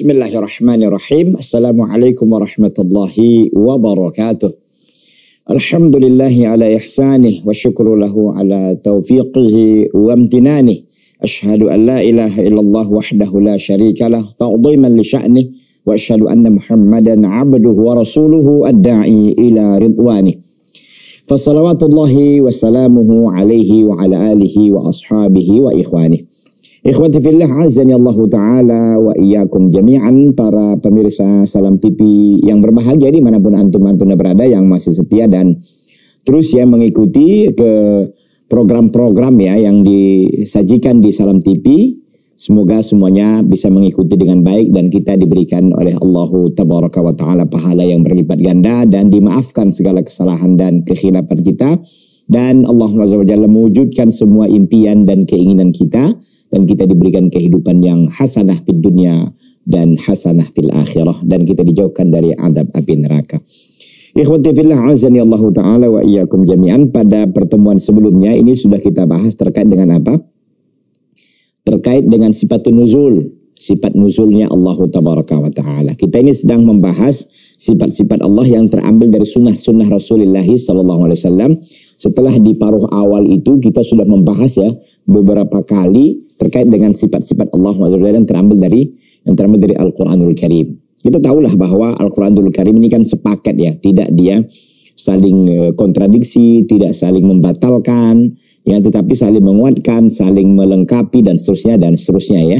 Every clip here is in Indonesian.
بسم الله الرحمن الرحيم السلام عليكم ورحمة الله وبركاته الحمد لله على إحسانه وشكر له على توفيقه وامتنانه أشهد أن لا إله إلا الله وحده لا شريك له تعظيما لشأنه وأشهد أن محمدا عبده ورسوله الداعي إلى رضوانه فصلوات الله وسلامه عليه وعلى آله وأصحابه وإخوانه Ikhwati fillah azani Allah Ta'ala wa iyyakum jami'an. Para pemirsa Salam TV yang berbahagia di mana pun antum-antum berada yang masih setia dan terus ya mengikuti ke program-program ya yang disajikan di Salam TV. Semoga semuanya bisa mengikuti dengan baik dan kita diberikan oleh Allah Tabaraka wa Ta'ala pahala yang berlipat ganda dan dimaafkan segala kesalahan dan kekhilafan kita. Dan Allah SWT mewujudkan semua impian dan keinginan kita dan kita diberikan kehidupan yang hasanah di dunia dan hasanah fil akhirah dan kita dijauhkan dari adab api neraka. Ikhwati fillah azani Allah taala wa iyyakum jami'an pada pertemuan sebelumnya ini sudah kita bahas terkait dengan apa? Terkait dengan sifat nuzul sifat nuzulnya Allah tabaraka wa taala. Kita ini sedang membahas sifat-sifat Allah yang terambil dari sunnah-sunnah Rasulullah sallallahu alaihi wasallam. Setelah di paruh awal itu kita sudah membahas ya beberapa kali terkait dengan sifat-sifat Allah yang terambil dari yang terambil dari Al-Qur'anul Karim. Kita tahulah bahwa Al-Qur'anul Karim ini kan sepaket ya, tidak dia saling eh, kontradiksi, tidak saling membatalkan, ya tetapi saling menguatkan, saling melengkapi dan seterusnya dan seterusnya ya.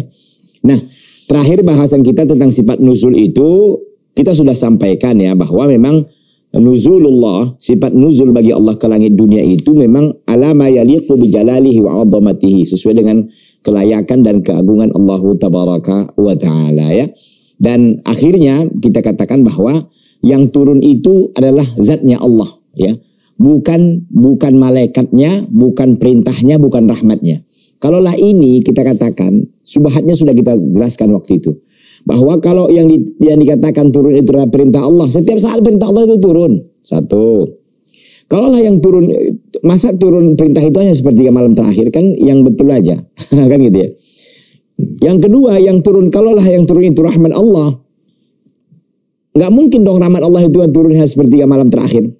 Nah, terakhir bahasan kita tentang sifat nuzul itu kita sudah sampaikan ya bahwa memang nuzulullah, sifat nuzul bagi Allah ke langit dunia itu memang alama yaliqu bi jalalihi wa 'azamatihi sesuai dengan kelayakan dan keagungan Allah tabaraka wa taala ya. Dan akhirnya kita katakan bahwa yang turun itu adalah zatnya Allah ya. Bukan bukan malaikatnya, bukan perintahnya, bukan rahmatnya. Kalaulah ini kita katakan, subhatnya sudah kita jelaskan waktu itu. Bahwa kalau yang, di, yang dikatakan turun itu adalah perintah Allah, setiap saat perintah Allah itu turun. Satu. Kalaulah yang turun, masa turun perintah itu hanya seperti malam terakhir kan yang betul aja. kan gitu ya. Yang kedua, yang turun, kalaulah yang turun itu rahmat Allah, nggak mungkin dong rahmat Allah itu yang turun hanya seperti malam terakhir.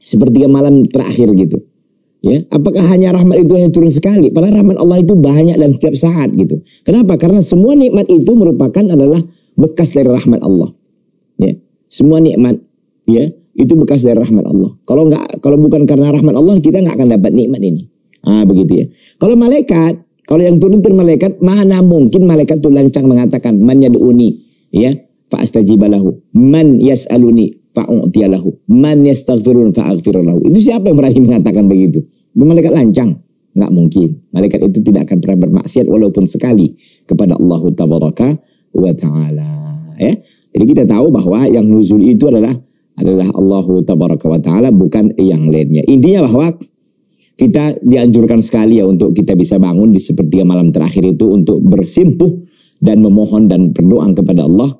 Seperti malam terakhir gitu. Ya, apakah hanya rahmat itu hanya turun sekali? Padahal rahmat Allah itu banyak dan setiap saat gitu. Kenapa? Karena semua nikmat itu merupakan adalah bekas dari rahmat Allah. Ya, semua nikmat ya itu bekas dari rahmat Allah. Kalau nggak, kalau bukan karena rahmat Allah kita nggak akan dapat nikmat ini. Ah begitu ya. Kalau malaikat, kalau yang turun turun malaikat, mana mungkin malaikat itu lancang mengatakan man yad'uni ya fa astajibalahu man yas'aluni fa'u'tiyalahu man yastaghfirun fa'aghfirullahu itu siapa yang berani mengatakan begitu? Malaikat lancang. Nggak mungkin. Malaikat itu tidak akan pernah bermaksiat walaupun sekali kepada Allah tabaraka wa taala. Ya? Jadi kita tahu bahwa yang nuzul itu adalah adalah Allah tabaraka wa taala bukan yang lainnya. Intinya bahwa kita dianjurkan sekali ya untuk kita bisa bangun di sepertiga malam terakhir itu untuk bersimpuh dan memohon dan berdoa kepada Allah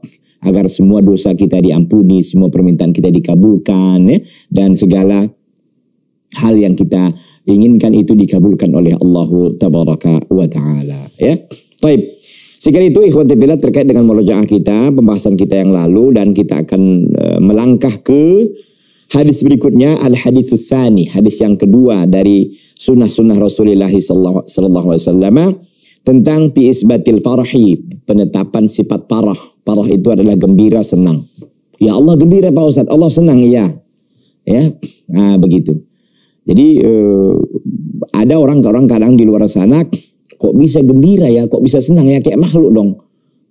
agar semua dosa kita diampuni, semua permintaan kita dikabulkan ya, dan segala hal yang kita inginkan itu dikabulkan oleh Allah tabaraka wa taala ya. Baik. Sekali itu ikhwati bila terkait dengan murojaah kita, pembahasan kita yang lalu dan kita akan uh, melangkah ke hadis berikutnya al hadis tsani, hadis yang kedua dari sunnah-sunnah Rasulullah sallallahu alaihi wasallam tentang fi isbatil farhi, penetapan sifat parah. Parah itu adalah gembira, senang. Ya Allah gembira Pak Ustaz, Allah senang ya. Ya, nah begitu. Jadi eh, ada orang-orang kadang di luar sana kok bisa gembira ya, kok bisa senang ya kayak makhluk dong.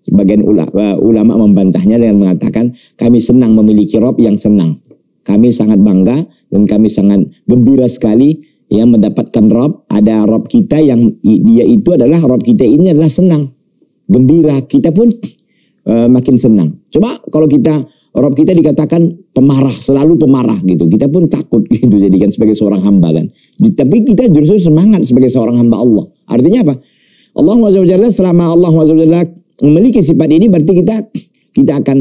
Sebagian ulama, eh, ulama membantahnya dengan mengatakan kami senang memiliki Rob yang senang. Kami sangat bangga dan kami sangat gembira sekali yang mendapatkan Rob, ada Rob kita yang dia itu adalah Rob kita ini adalah senang, gembira. Kita pun uh, makin senang. Coba kalau kita Rob kita dikatakan pemarah, selalu pemarah gitu. Kita pun takut gitu jadikan sebagai seorang hamba kan. Tapi kita justru semangat sebagai seorang hamba Allah. Artinya apa? Allah SWT selama Allah SWT memiliki sifat ini berarti kita kita akan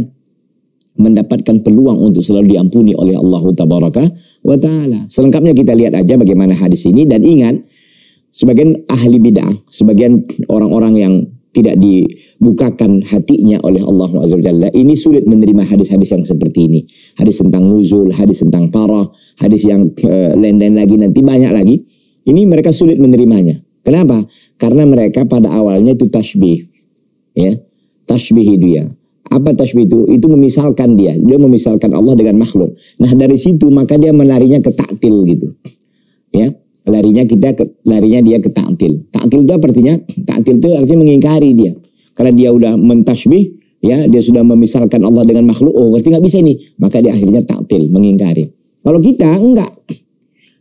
mendapatkan peluang untuk selalu diampuni oleh Allah tabaraka wa taala. Selengkapnya kita lihat aja bagaimana hadis ini dan ingat sebagian ahli bid'ah, sebagian orang-orang yang tidak dibukakan hatinya oleh Allah Azza ini sulit menerima hadis-hadis yang seperti ini. Hadis tentang nuzul, hadis tentang parah, hadis yang uh, lain-lain lagi nanti banyak lagi. Ini mereka sulit menerimanya. Kenapa? Karena mereka pada awalnya itu tasbih. Ya. Tasbih dia. Apa tasbih itu? Itu memisalkan dia. Dia memisalkan Allah dengan makhluk. Nah, dari situ maka dia melarinya ke taktil gitu. Ya larinya kita ke, larinya dia ke taktil. Taktil itu artinya taktil itu artinya mengingkari dia. Karena dia udah mentasbih, ya dia sudah memisalkan Allah dengan makhluk. Oh, berarti nggak bisa ini. Maka dia akhirnya taktil, mengingkari. Kalau kita enggak,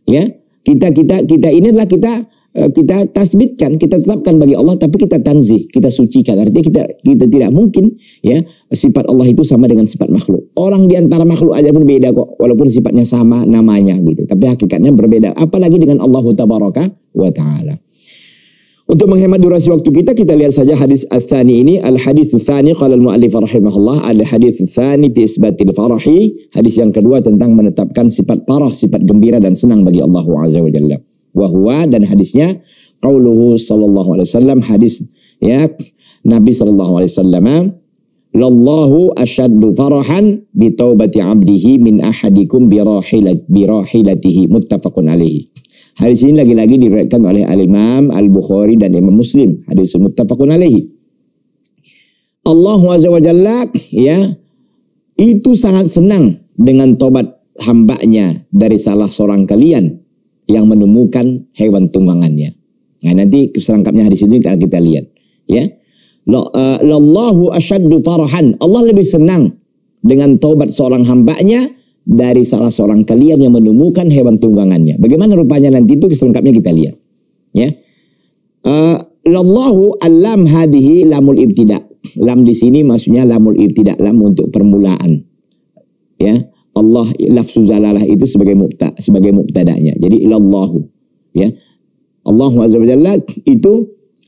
ya kita kita kita ini adalah kita kita tasbitkan, kita tetapkan bagi Allah, tapi kita tanzih, kita sucikan. Artinya kita kita tidak mungkin ya sifat Allah itu sama dengan sifat makhluk. Orang di antara makhluk aja pun beda kok, walaupun sifatnya sama namanya gitu, tapi hakikatnya berbeda. Apalagi dengan Allah Tabaraka wa Taala. Untuk menghemat durasi waktu kita, kita lihat saja hadis al-thani ini. Al-hadis al-thani, qala al-mu'allif rahimahullah, al-hadis al-thani fi isbatil farahi. Hadis yang kedua tentang menetapkan sifat parah, sifat gembira dan senang bagi Allah Azza wa wahwa dan hadisnya qauluhu sallallahu alaihi wasallam hadis ya Nabi sallallahu alaihi wasallam lallahu asyaddu farahan bi taubati abdihi min ahadikum bi rahilat bi rahilatihi muttafaqun alaihi Hadis ini lagi-lagi diriwayatkan oleh Al-Imam Al-Bukhari dan Imam Muslim. Hadis muttafaqun alaihi. Allah Azza wa Jalla ya itu sangat senang dengan tobat hambanya dari salah seorang kalian yang menemukan hewan tunggangannya. Nah, nanti selengkapnya hadis itu akan kita lihat. Ya. Eh, Lallahu asyaddu farahan. Allah lebih senang dengan taubat seorang hambanya dari salah seorang kalian yang menemukan hewan tunggangannya. Bagaimana rupanya nanti itu selengkapnya kita lihat. Ya. Uh, Lallahu alam hadihi lamul ibtida. Lam di sini maksudnya lamul ibtida, lam untuk permulaan. Ya. Allah lafzu zalalah itu sebagai mubta sebagai mubtadanya. Jadi ilallahu ya. Allah azza itu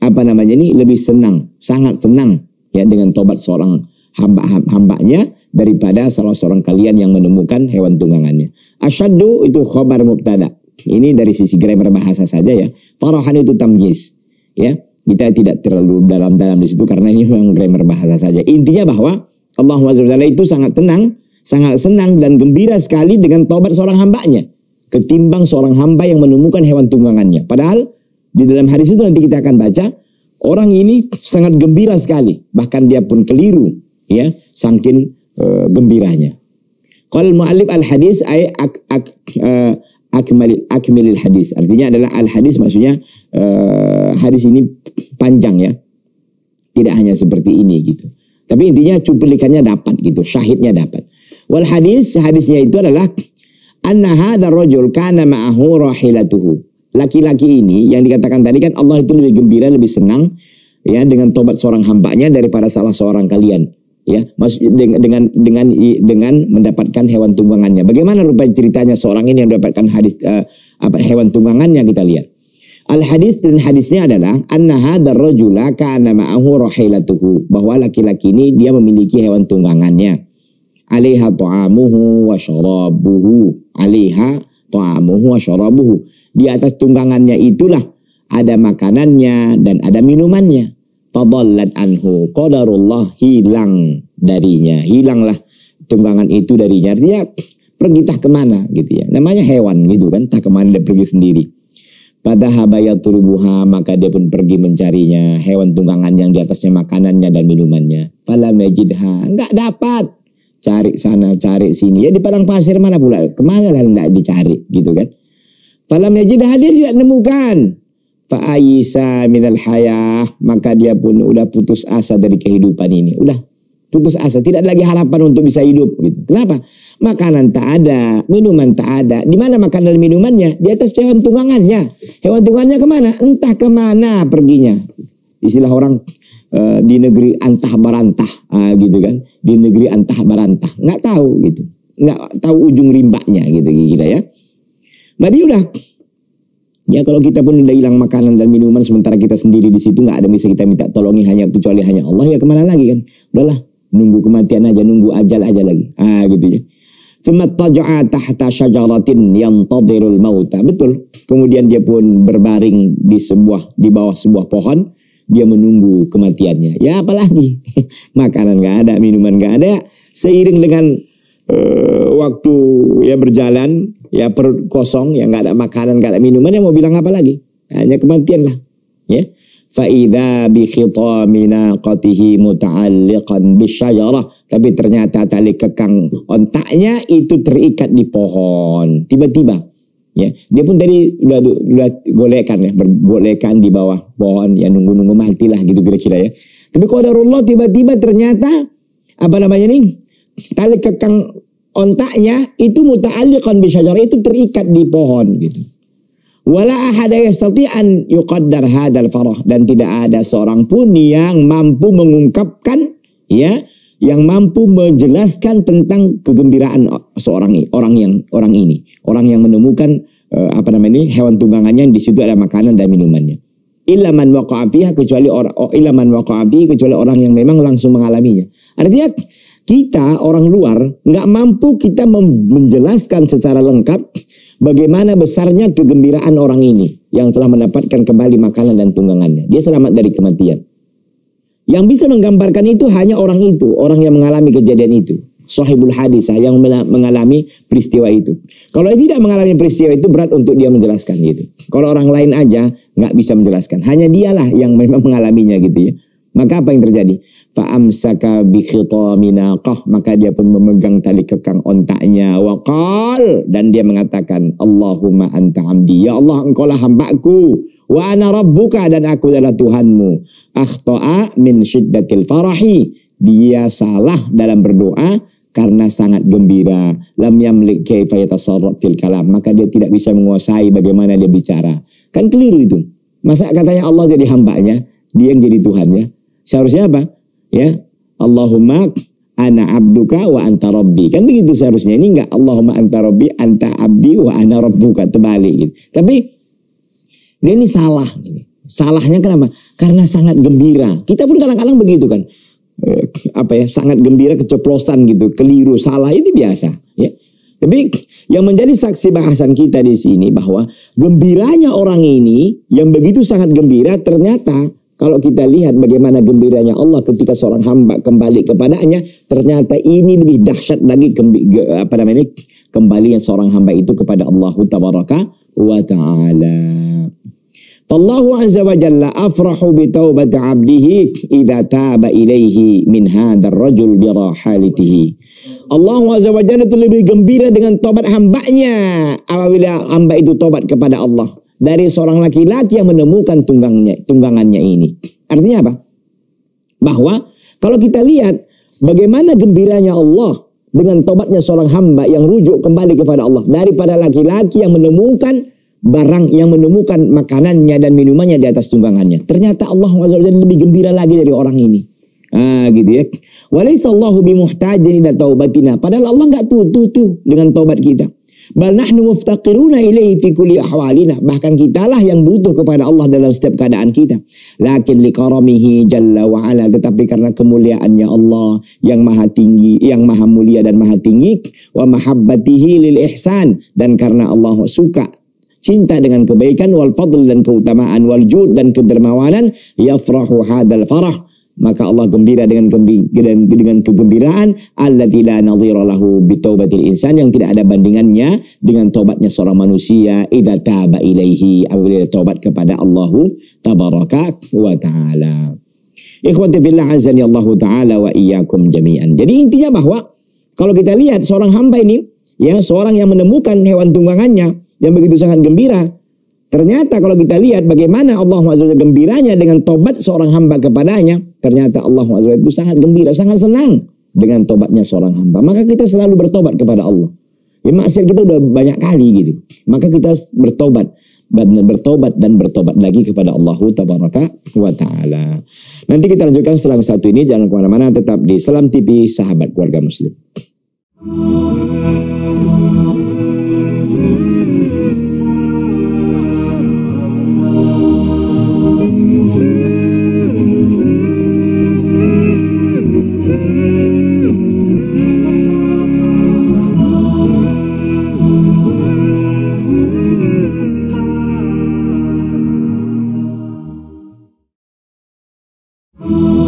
apa namanya ini lebih senang, sangat senang ya dengan tobat seorang hamba hambanya daripada salah seorang kalian yang menemukan hewan tunggangannya. Asyaddu itu khabar mubtada. Ini dari sisi grammar bahasa saja ya. Farahan itu tamyiz. Ya, kita tidak terlalu dalam-dalam di situ karena ini memang grammar bahasa saja. Intinya bahwa Allah Subhanahu itu sangat tenang sangat senang dan gembira sekali dengan tobat seorang hambanya ketimbang seorang hamba yang menemukan hewan tunggangannya. Padahal di dalam hadis itu nanti kita akan baca orang ini sangat gembira sekali, bahkan dia pun keliru ya saking uh, gembiranya. Qal mu'allif al hadis ay ak, ak, uh, akmalil hadis. Artinya adalah al hadis maksudnya uh, hadis ini panjang ya. Tidak hanya seperti ini gitu. Tapi intinya cuplikannya dapat gitu, syahidnya dapat. Wal hadis, hadisnya itu adalah anna hadha rajul kana ma'ahu rahilatuhu. Laki-laki ini yang dikatakan tadi kan Allah itu lebih gembira, lebih senang ya dengan tobat seorang hambanya daripada salah seorang kalian. Ya, dengan dengan dengan dengan mendapatkan hewan tunggangannya. Bagaimana rupanya ceritanya seorang ini yang mendapatkan hadis uh, apa hewan tunggangannya kita lihat. Al hadis dan hadisnya adalah anna hadzal rajula kana ma'ahu rahilatuhu bahwa laki-laki ini dia memiliki hewan tunggangannya alaiha ta'amuhu wa syarabuhu. Alaiha ta'amuhu wa syarabuhu. Di atas tunggangannya itulah ada makanannya dan ada minumannya. Fadallat anhu qadarullah hilang darinya. Hilanglah tunggangan itu darinya. Artinya pergi tah ke mana gitu ya. Namanya hewan gitu kan tak ke mana dia pergi sendiri. Pada habaya turubuha maka dia pun pergi mencarinya. Hewan tunggangan yang di atasnya makanannya dan minumannya. Falam yajidha enggak dapat cari sana cari sini. Ya di padang pasir mana pula? Ke mana lah tidak dicari gitu kan? Falam yajidah dia tidak nemukan. Fa'ayisa minal hayah. Maka dia pun udah putus asa dari kehidupan ini. Udah putus asa. Tidak ada lagi harapan untuk bisa hidup gitu. Kenapa? Makanan tak ada minuman tak ada. Di mana makanan dan minumannya? Di atas hewan tunggangannya. Hewan tunggangannya ke mana? Entah ke mana perginya. Istilah orang uh, di negeri antah barantah uh, gitu kan. Di negeri antah barantah. Nggak tahu gitu. Nggak tahu ujung rimbanya gitu kira ya. Jadi udah. Ya kalau kita pun udah hilang makanan dan minuman sementara kita sendiri di situ nggak ada bisa kita minta tolongi hanya kecuali hanya Allah ya ke mana lagi kan? Udahlah nunggu kematian aja nunggu ajal aja lagi. Ah gitu ya. Tahta tahta syajaratin yang tadirul mauta. Betul. Kemudian dia pun berbaring di sebuah di bawah sebuah pohon dia menunggu kematiannya. Ya apalagi makanan nggak ada, minuman nggak ada. Seiring dengan uh, waktu ya berjalan, ya perut kosong, ya nggak ada makanan, nggak ada minuman, ya mau bilang apa lagi? Hanya kematian lah. Ya. Fa'idha bi khitami naqatihi muta'alliqan bisyajarah. Tapi ternyata tali kekang ontaknya itu terikat di pohon. Tiba-tiba Ya, dia pun tadi udah udah golekan ya, bergolekan di bawah pohon ya nunggu-nunggu matilah gitu kira-kira ya. Tapi Allah tiba-tiba ternyata apa namanya nih? Tali kekang ontaknya itu muta'alliqan bisyajarah itu terikat di pohon gitu. Wala ahada yastati an yuqaddar hadal farah dan tidak ada seorang pun yang mampu mengungkapkan ya yang mampu menjelaskan tentang kegembiraan seorang orang yang orang ini, orang yang menemukan uh, apa namanya ini hewan tunggangannya di situ ada makanan dan minumannya. Ilaman waqa'a kecuali orang oh, ilaman waqa'a kecuali orang yang memang langsung mengalaminya. Artinya kita orang luar nggak mampu kita menjelaskan secara lengkap bagaimana besarnya kegembiraan orang ini yang telah mendapatkan kembali makanan dan tunggangannya. Dia selamat dari kematian. Yang bisa menggambarkan itu hanya orang itu, orang yang mengalami kejadian itu. Sahibul hadisah yang mengalami peristiwa itu. Kalau dia tidak mengalami peristiwa itu berat untuk dia menjelaskan gitu. Kalau orang lain aja nggak bisa menjelaskan. Hanya dialah yang memang mengalaminya gitu ya. Maka apa yang terjadi? Fa'amsaka bi khitaminaqah. Maka dia pun memegang tali kekang ontaknya. Waqal. Dan dia mengatakan, Allahumma anta amdi. Ya Allah, engkau lah hambaku. Wa ana rabbuka. Dan aku adalah Tuhanmu. Akhta'a min syiddatil farahi. Dia salah dalam berdoa karena sangat gembira. Lam yamlik kaifa yatasarraf fil kalam. Maka dia tidak bisa menguasai bagaimana dia bicara. Kan keliru itu. Masa katanya Allah jadi hambanya, dia yang jadi Tuhannya. Seharusnya apa? Ya, Allahumma ana abduka wa anta rabbi. Kan begitu seharusnya. Ini enggak Allahumma anta rabbi, anta abdi wa ana rabbuka. Terbalik gitu. Tapi dia ini salah. Salahnya kenapa? Karena sangat gembira. Kita pun kadang-kadang begitu kan. Eh, apa ya sangat gembira keceplosan gitu keliru salah itu biasa ya tapi yang menjadi saksi bahasan kita di sini bahwa gembiranya orang ini yang begitu sangat gembira ternyata kalau kita lihat bagaimana gembiranya Allah ketika seorang hamba kembali kepadanya, ternyata ini lebih dahsyat lagi apa namanya kembalinya seorang hamba itu kepada Allah tabaraka wa taala. Fallahu azza wa jalla afrahu bi taubati 'abdihi idza taba ilaihi min hadzal rajul bi rahalitihi. Allah azza wa jalla itu lebih gembira dengan tobat hambanya apabila hamba itu tobat kepada Allah dari seorang laki-laki yang menemukan tunggangnya, tunggangannya ini. Artinya apa? Bahwa kalau kita lihat bagaimana gembiranya Allah dengan tobatnya seorang hamba yang rujuk kembali kepada Allah daripada laki-laki yang menemukan barang yang menemukan makanannya dan minumannya di atas tunggangannya. Ternyata Allah lebih gembira lagi dari orang ini. Ah gitu ya. Walaisallahu bimuhtajin ila taubatina. Padahal Allah nggak tuh dengan taubat kita. Bal nahnu muftaqiruna ilaihi fi kulli ahwalina. Bahkan kitalah yang butuh kepada Allah dalam setiap keadaan kita. Lakin likaramihi jalla wa ala. Tetapi karena kemuliaannya Allah yang maha tinggi, yang maha mulia dan maha tinggi. Wa mahabbatihi lil ihsan. Dan karena Allah suka cinta dengan kebaikan wal fadl dan keutamaan wal jud dan kedermawanan yafrahu hadal farah maka Allah gembira dengan dengan, dengan kegembiraan allati la nadhira lahu bitaubatil insan yang tidak ada bandingannya dengan tobatnya seorang manusia idza taba ilaihi apabila taubat kepada Allah tabaraka wa taala. Ikhwati fillah azani Allah taala wa iyyakum jami'an. Jadi intinya bahwa kalau kita lihat seorang hamba ini ya seorang yang menemukan hewan tunggangannya yang begitu sangat gembira Ternyata kalau kita lihat bagaimana Allah SWT gembiranya dengan tobat seorang hamba kepadanya. Ternyata Allah SWT itu sangat gembira, sangat senang dengan tobatnya seorang hamba. Maka kita selalu bertobat kepada Allah. Ya maksiat kita udah banyak kali gitu. Maka kita bertobat dan bertobat dan bertobat lagi kepada Allah tabaraka taala. Nanti kita lanjutkan setelah satu ini jangan ke mana-mana tetap di Salam TV sahabat keluarga muslim. Amen.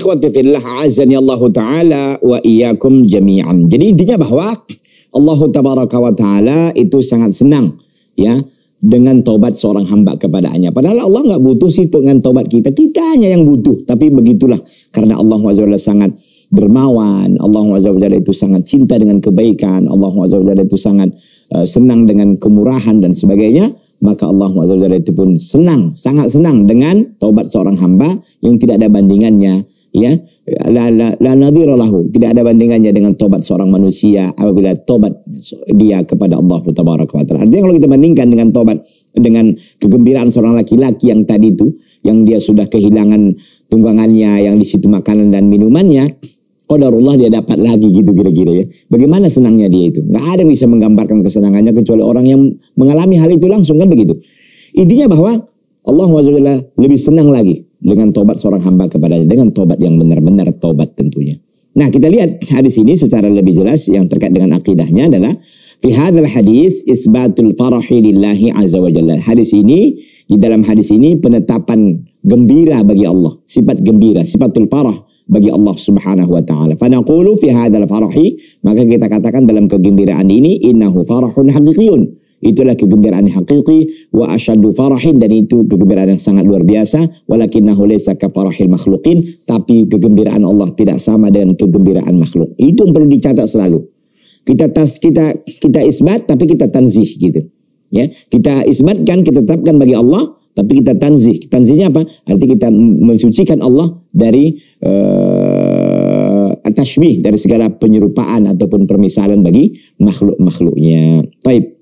Ikhwati fillah azani Allah Ta'ala wa iyyakum jami'an. Jadi intinya bahwa Allah wa Ta'ala itu sangat senang ya dengan taubat seorang hamba kepadanya. Padahal Allah nggak butuh sih dengan taubat kita. Kita hanya yang butuh. Tapi begitulah karena Allah SWT sangat dermawan. Allah SWT itu sangat cinta dengan kebaikan. Allah SWT itu sangat uh, senang dengan kemurahan dan sebagainya maka Allah SWT itu pun senang, sangat senang dengan taubat seorang hamba yang tidak ada bandingannya ya la la, la lahu tidak ada bandingannya dengan tobat seorang manusia apabila tobat dia kepada Allah tabaraka wa taala artinya kalau kita bandingkan dengan tobat dengan kegembiraan seorang laki-laki yang tadi itu yang dia sudah kehilangan tunggangannya yang di situ makanan dan minumannya Qadarullah dia dapat lagi gitu kira-kira ya. Bagaimana senangnya dia itu? Nggak ada yang bisa menggambarkan kesenangannya kecuali orang yang mengalami hal itu langsung kan begitu. Intinya bahwa Allah SWT lebih senang lagi dengan tobat seorang hamba kepadanya dengan tobat yang benar-benar tobat tentunya. Nah, kita lihat hadis ini secara lebih jelas yang terkait dengan akidahnya adalah fi hadzal hadis isbatul farahi lillahi azza wa jalla. Hadis ini di dalam hadis ini penetapan gembira bagi Allah, sifat gembira, sifatul farah bagi Allah Subhanahu wa taala. Fa naqulu fi hadzal farahi, maka kita katakan dalam kegembiraan ini innahu farahun haqiqiyun Itulah kegembiraan yang hakiki wa asyaddu farahin dan itu kegembiraan yang sangat luar biasa walakinnahu laysa ka farahil makhluqin tapi kegembiraan Allah tidak sama dengan kegembiraan makhluk. Itu yang perlu dicatat selalu. Kita tas kita kita isbat tapi kita tanzih gitu. Ya, kita isbatkan, kita tetapkan bagi Allah tapi kita tanzih. Tanzihnya apa? Arti kita mensucikan Allah dari uh, tashbih dari segala penyerupaan ataupun permisalan bagi makhluk-makhluknya. Taib.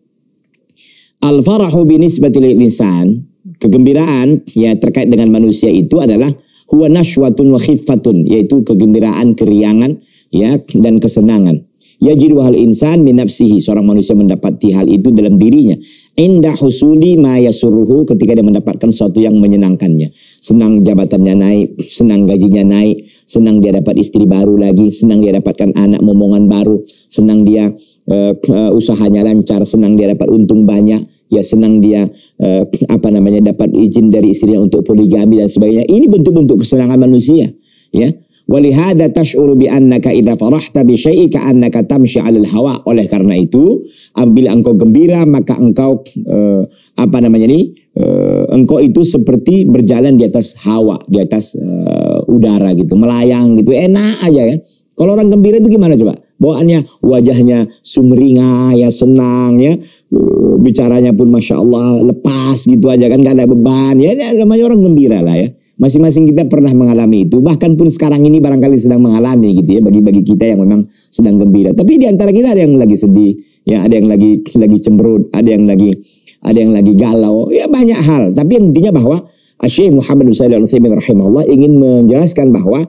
Al-farahu binisbati lisan, kegembiraan ya terkait dengan manusia itu adalah huwa nashwatun wa khiffatun, yaitu kegembiraan, keriangan ya dan kesenangan. Yajidu hal insan min nafsihi, seorang manusia mendapati hal itu dalam dirinya. Indah husuli ma yasuruhu ketika dia mendapatkan sesuatu yang menyenangkannya. Senang jabatannya naik, senang gajinya naik, senang dia dapat istri baru lagi, senang dia dapatkan anak momongan baru, senang dia uh, usahanya lancar, senang dia dapat untung banyak, ya senang dia uh, apa namanya dapat izin dari istrinya untuk poligami dan sebagainya. Ini bentuk-bentuk kesenangan manusia, ya. Walihada tash'uru bi annaka idza farahta bi syai'i annaka tamshi 'alal hawa. Oleh karena itu, apabila engkau gembira maka engkau uh, apa namanya ini? Uh, engkau itu seperti berjalan di atas hawa, di atas uh, udara gitu, melayang gitu. Enak aja ya. Kalau orang gembira itu gimana coba? Bawaannya wajahnya sumringah ya senang ya. Uh, bicaranya pun masya Allah lepas gitu aja kan gak ada beban. Ya namanya orang gembira lah ya. Masing-masing kita pernah mengalami itu. Bahkan pun sekarang ini barangkali sedang mengalami gitu ya bagi-bagi kita yang memang sedang gembira. Tapi di antara kita ada yang lagi sedih ya ada yang lagi lagi cemberut ada yang lagi ada yang lagi galau. Ya banyak hal. Tapi intinya bahwa Syekh Muhammad bin Shalih Al-Utsaimin rahimahullah ingin menjelaskan bahwa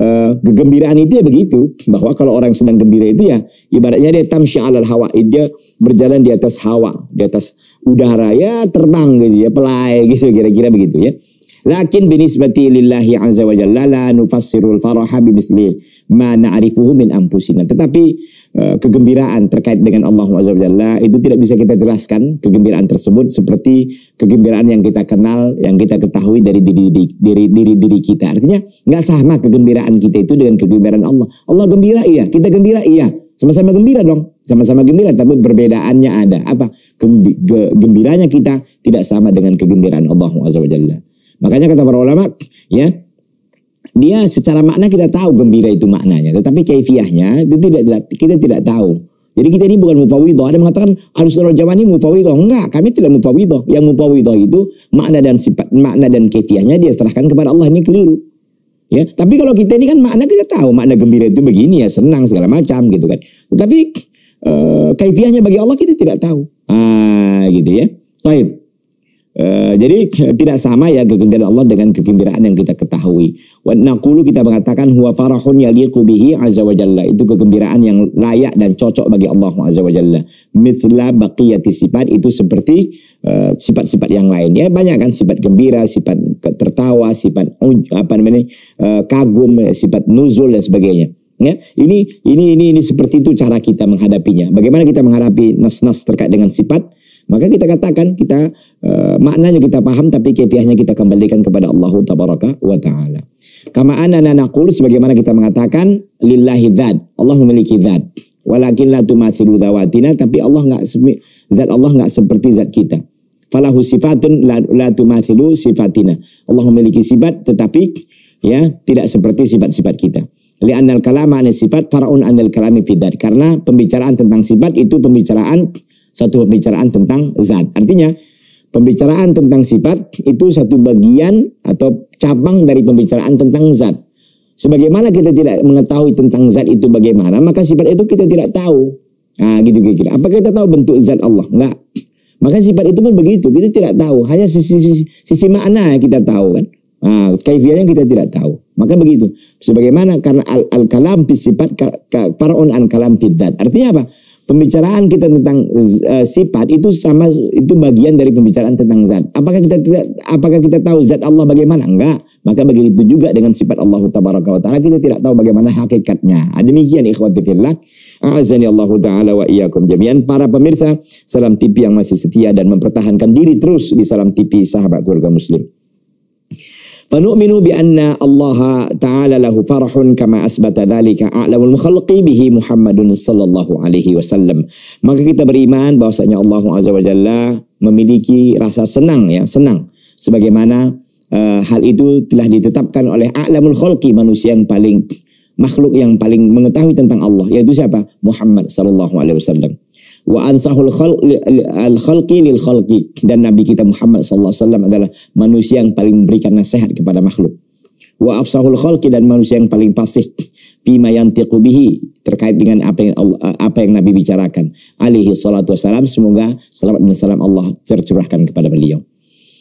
Uh, kegembiraan itu ya begitu. Bahwa kalau orang sedang gembira itu ya ibaratnya dia tamsya alal hawa. Dia berjalan di atas hawa di atas udara ya terbang gitu ya pelai gitu kira-kira begitu ya. Lakin binisbati lillahi azza wa jalla la nufassirul faraha bimisli ma na'rifuhu min anfusina. Tetapi kegembiraan terkait dengan Allah jalla itu tidak bisa kita jelaskan kegembiraan tersebut seperti kegembiraan yang kita kenal, yang kita ketahui dari diri diri diri, diri kita. Artinya nggak sama kegembiraan kita itu dengan kegembiraan Allah. Allah gembira iya, kita gembira iya. Sama-sama gembira dong, sama-sama gembira tapi perbedaannya ada. Apa? Gembiranya kita tidak sama dengan kegembiraan Allah jalla. Makanya kata para ulama, ya, dia secara makna kita tahu gembira itu maknanya, tetapi kaifiahnya itu tidak kita tidak tahu. Jadi kita ini bukan mufawidah. Ada yang mengatakan harus jawa ini mufawidah. Enggak, kami tidak mufawidah. Yang mufawidah itu makna dan sifat makna dan kaifiahnya dia serahkan kepada Allah ini keliru. Ya, tapi kalau kita ini kan makna kita tahu makna gembira itu begini ya senang segala macam gitu kan. Tetapi uh, kaifiahnya bagi Allah kita tidak tahu. Ah, gitu ya. Baik. Uh, jadi tidak sama ya kegembiraan Allah dengan kegembiraan yang kita ketahui. Wa naqulu kita mengatakan huwa farahun yaliqu bihi azza wa jalla. Itu kegembiraan yang layak dan cocok bagi Allah azza wa jalla. Mithla baqiyati sifat itu seperti eh, sifat-sifat uh, yang lain. Ya banyak kan sifat gembira, sifat tertawa, sifat apa namanya uh, kagum, sifat nuzul dan sebagainya. Ya, ini ini ini ini seperti itu cara kita menghadapinya. Bagaimana kita menghadapi nas-nas terkait dengan sifat? Maka kita katakan kita uh, maknanya kita paham tapi kefiahnya kita kembalikan kepada Allah tabaraka wa taala. Kama anana naqul sebagaimana kita mengatakan lillahi dzat. Allah memiliki zat. Walakin la tumathilu dzawatina tapi Allah enggak zat Allah enggak seperti zat kita. Falahu sifatun la, la tumathilu sifatina. Allah memiliki sifat tetapi ya tidak seperti sifat-sifat kita. Li'annal kalama sifat faraun anil kalami fidat. Karena pembicaraan tentang sifat itu pembicaraan satu pembicaraan tentang zat. Artinya pembicaraan tentang sifat itu satu bagian atau cabang dari pembicaraan tentang zat. Sebagaimana kita tidak mengetahui tentang zat itu bagaimana, maka sifat itu kita tidak tahu. Nah, gitu kira-kira. Apakah kita tahu bentuk zat Allah? Enggak. Maka sifat itu pun begitu, kita tidak tahu. Hanya sisi, sisi, sisi makna yang kita tahu kan. Nah, kaifiahnya kita tidak tahu. Maka begitu. Sebagaimana karena al-kalam al sifat faraun an kalam fidat. Artinya apa? Pembicaraan kita tentang uh, sifat itu sama itu bagian dari pembicaraan tentang zat. Apakah kita tidak apakah kita tahu zat Allah bagaimana? Enggak. Maka begitu juga dengan sifat Allah tabaraka wa taala kita tidak tahu bagaimana hakikatnya. Demikian ikhwati fillah. Azani Allah taala wa iyyakum jami'an. Para pemirsa Salam TV yang masih setia dan mempertahankan diri terus di Salam TV sahabat keluarga muslim. فنؤمن بأن الله تعالى له فرح كما أثبت ذلك أعلم المخلق به محمد صلى الله عليه وسلم maka kita beriman bahwasanya Allah Azza wa Jalla memiliki rasa senang ya senang sebagaimana uh, hal itu telah ditetapkan oleh a'lamul khalqi manusia yang paling makhluk yang paling mengetahui tentang Allah yaitu siapa Muhammad sallallahu alaihi wasallam wa ansahul al khalqi lil khalqi. Dan nabi kita Muhammad sallallahu alaihi wasallam adalah manusia yang paling memberikan nasihat kepada makhluk. Wa afsahul khalqi dan manusia yang paling fasih bima yantiqu bihi. Terkait dengan apa yang Allah, apa yang Nabi bicarakan. Alaihi salatu wasalam semoga selamat dan salam Allah tercurahkan kepada beliau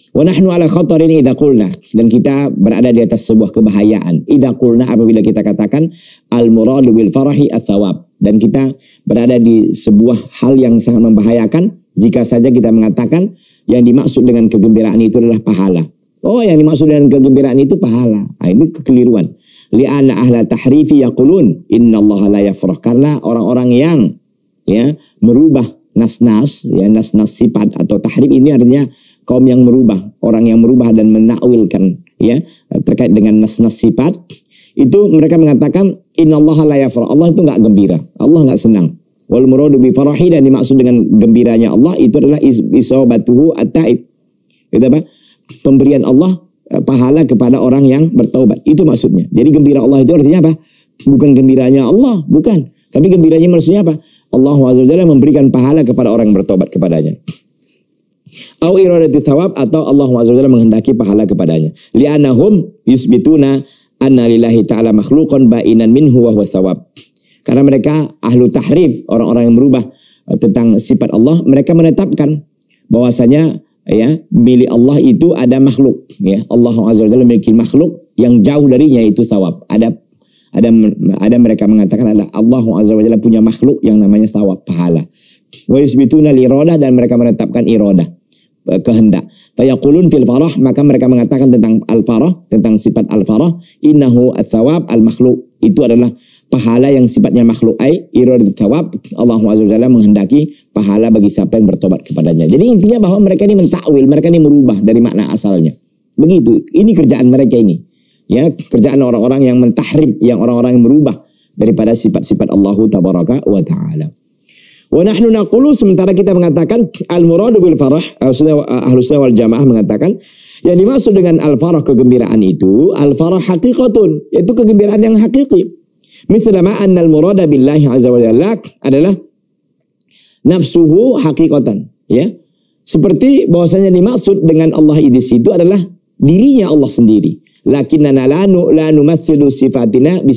Wa nahnu ala khatarin idza qulna dan kita berada di atas sebuah kebahayaan. Idza qulna apabila kita katakan al muradu bil farahi athawab dan kita berada di sebuah hal yang sangat membahayakan jika saja kita mengatakan yang dimaksud dengan kegembiraan itu adalah pahala. Oh, yang dimaksud dengan kegembiraan itu pahala. Nah, ini kekeliruan. Li'anna ahla tahrifi yaqulun innallaha la yafrah. Karena orang-orang yang ya merubah nas-nas ya nas-nas sifat atau tahrif ini artinya kaum yang merubah, orang yang merubah dan menakwilkan ya terkait dengan nas-nas sifat itu mereka mengatakan innallaha la yafrah. Allah itu enggak gembira. Allah enggak senang. Wal muradu bi farahi dan dimaksud dengan gembiranya Allah itu adalah isabatuhu at-taib. Itu apa? Pemberian Allah eh, pahala kepada orang yang bertaubat. Itu maksudnya. Jadi gembira Allah itu artinya apa? Bukan gembiranya Allah, bukan. Tapi gembiranya maksudnya apa? Allah Azza memberikan pahala kepada orang yang bertobat kepadanya. Au iradati thawab atau Allah SWT menghendaki pahala kepadanya. Li'anahum yusbituna anna lillahi ta'ala makhluqan ba'inan minhu wa huwa thawab. Karena mereka ahlu tahrif, orang-orang yang merubah eh, tentang sifat Allah, mereka menetapkan bahwasanya ya milik Allah itu ada makhluk ya Allah azza wajalla memiliki makhluk yang jauh darinya itu sawab ada ada ada mereka mengatakan adalah Allah azza wajalla punya makhluk yang namanya sawab pahala wa yusbituna dan mereka menetapkan iradah Eh, kehendak. Fayaqulun fil farah maka mereka mengatakan tentang al farah tentang sifat al farah innahu ats-tsawab al makhluk itu adalah pahala yang sifatnya makhluk ai irad tsawab Allah Azza menghendaki pahala bagi siapa yang bertobat kepadanya. Jadi intinya bahwa mereka ini mentakwil, mereka ini merubah dari makna asalnya. Begitu. Ini kerjaan mereka ini. Ya, kerjaan orang-orang yang mentahrib, yang orang-orang yang merubah daripada sifat-sifat Allah taala. Wa nahnu naqulu sementara kita mengatakan al muradu bil farah ahlu sunnah wal jamaah mengatakan yang dimaksud dengan al farah kegembiraan itu al farah haqiqatun yaitu kegembiraan yang hakiki. Misalnya anna al murada billahi azza wa jalla adalah nafsuhu haqiqatan ya. Seperti bahwasanya dimaksud dengan Allah di situ adalah dirinya Allah sendiri. Lakinnana la nu la sifatina bi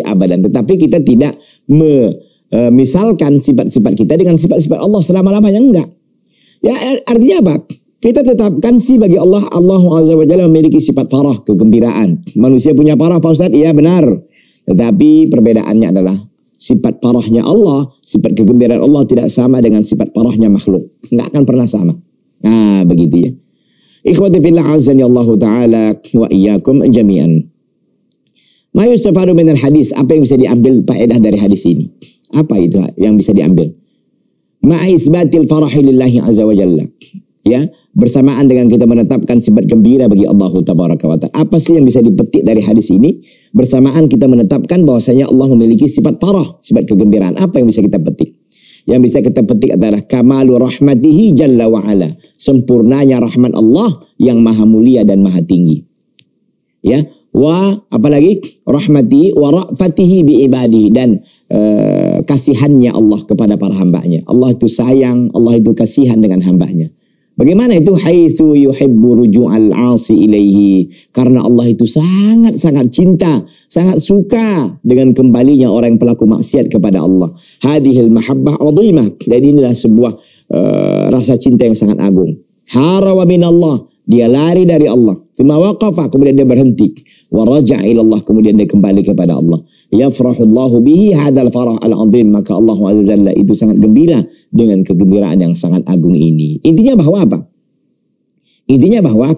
abadan. Tetapi kita tidak me e, misalkan sifat-sifat kita dengan sifat-sifat Allah selama-lamanya enggak. Ya artinya apa? Kita tetapkan sih bagi Allah Allah Azza wa Jalla memiliki sifat farah, kegembiraan. Manusia punya farah Pak Ustaz? Iya benar. Tetapi perbedaannya adalah sifat farahnya Allah, sifat kegembiraan Allah tidak sama dengan sifat farahnya makhluk. Enggak akan pernah sama. Nah, begitu ya. Ikhwati fillah azani Allah taala wa iyyakum jami'an. Ma yustafadu minal hadis, apa yang bisa diambil faedah dari hadis ini? Apa itu yang bisa diambil? Ma'isbatil farahi azza wa. Ya, bersamaan dengan kita menetapkan sifat gembira bagi Allah tabaraka wa taala. Apa sih yang bisa dipetik dari hadis ini? Bersamaan kita menetapkan bahwasanya Allah memiliki sifat parah, sifat kegembiraan. Apa yang bisa kita petik? Yang bisa kita petik adalah kamalu rahmatihi jalla wa ala. Sempurnanya rahmat Allah yang maha mulia dan maha tinggi. Ya, wa apalagi rahmati wa ra'fatihi bi ibadihi dan uh, kasihannya Allah kepada para hambanya. Allah itu sayang, Allah itu kasihan dengan hambanya. Bagaimana itu haitsu yuhibbu ruju'al 'asi ilaihi? Karena Allah itu sangat-sangat cinta, sangat suka dengan kembalinya orang yang pelaku maksiat kepada Allah. Hadhil mahabbah 'azimah. Dan inilah sebuah uh, rasa cinta yang sangat agung. Harawa Allah dia lari dari Allah. Thumma waqafa, kemudian dia berhenti. Wa raja'a kemudian dia kembali kepada Allah. Yafrahullahu bihi hadal farah al-azim. Maka Allah Jalla itu sangat gembira dengan kegembiraan yang sangat agung ini. Intinya bahwa apa? Intinya bahwa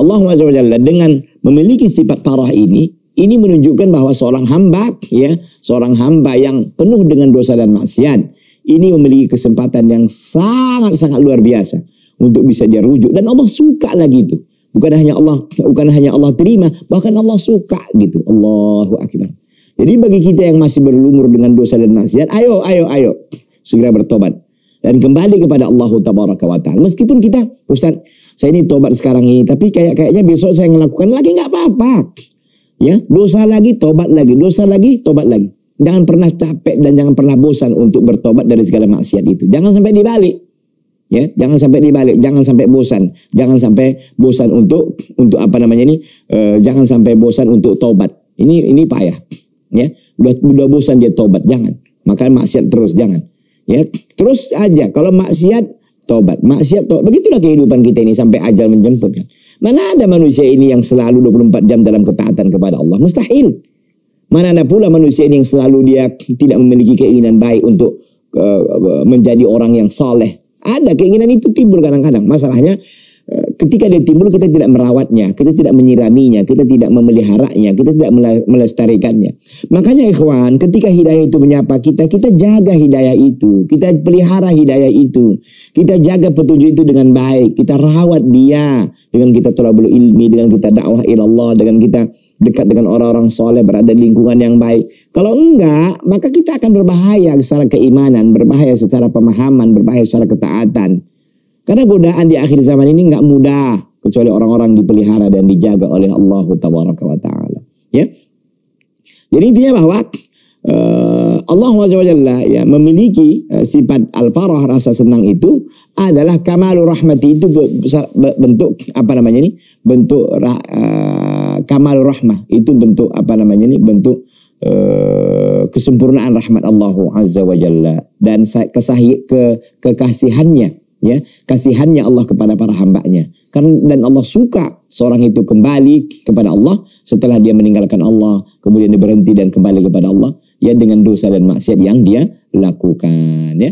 Allah Jalla dengan memiliki sifat farah ini, ini menunjukkan bahwa seorang hamba, ya, seorang hamba yang penuh dengan dosa dan maksiat, ini memiliki kesempatan yang sangat-sangat luar biasa untuk bisa dia rujuk dan Allah suka lagi itu. Bukan hanya Allah bukan hanya Allah terima, bahkan Allah suka gitu. Allahu akbar. Jadi bagi kita yang masih berlumur dengan dosa dan maksiat, ayo ayo ayo segera bertobat dan kembali kepada Allah tabaraka wa taala. Meskipun kita, Ustaz, saya ini tobat sekarang ini, tapi kayak kayaknya besok saya melakukan lagi nggak apa-apa. Ya, dosa lagi, tobat lagi, dosa lagi, tobat lagi. Jangan pernah capek dan jangan pernah bosan untuk bertobat dari segala maksiat itu. Jangan sampai dibalik. Ya, jangan sampai dibalik, jangan sampai bosan, jangan sampai bosan untuk untuk apa namanya ini, e, jangan sampai bosan untuk tobat. Ini ini payah. Ya, udah udah bosan dia tobat, jangan. Maka maksiat terus, jangan. Ya, terus aja. Kalau maksiat tobat, maksiat tobat. Begitulah kehidupan kita ini sampai ajal menjemput kan. Mana ada manusia ini yang selalu 24 jam dalam ketaatan kepada Allah? Mustahil. Mana ada pula manusia ini yang selalu dia tidak memiliki keinginan baik untuk uh, menjadi orang yang soleh, ada keinginan itu timbul kadang-kadang. Masalahnya eh, ketika dia timbul kita tidak merawatnya, kita tidak menyiraminya, kita tidak memeliharanya, kita tidak melestarikannya. Makanya ikhwan, ketika hidayah itu menyapa kita, kita jaga hidayah itu, kita pelihara hidayah itu, kita jaga petunjuk itu dengan baik, kita rawat dia dengan kita terlalu ilmi, dengan kita dakwah ilallah, dengan kita dekat dengan orang-orang soleh, berada di lingkungan yang baik. Kalau enggak, maka kita akan berbahaya secara keimanan, berbahaya secara pemahaman, berbahaya secara ketaatan. Karena godaan di akhir zaman ini enggak mudah, kecuali orang-orang dipelihara dan dijaga oleh Allah Taala. Ya. Jadi intinya bahwa uh, Allah Jalla ya memiliki uh, sifat al-farah rasa senang itu adalah kamalur rahmati itu bentuk apa namanya ini? Bentuk uh, rahmah. Itu bentuk apa namanya ini? Bentuk uh, kesempurnaan rahmat Allah Azza wa Jalla dan kesahi, ke kekasihannya ya kasihannya Allah kepada para hambanya. Karena dan Allah suka seorang itu kembali kepada Allah setelah dia meninggalkan Allah kemudian dia berhenti dan kembali kepada Allah ya dengan dosa dan maksiat yang dia lakukan ya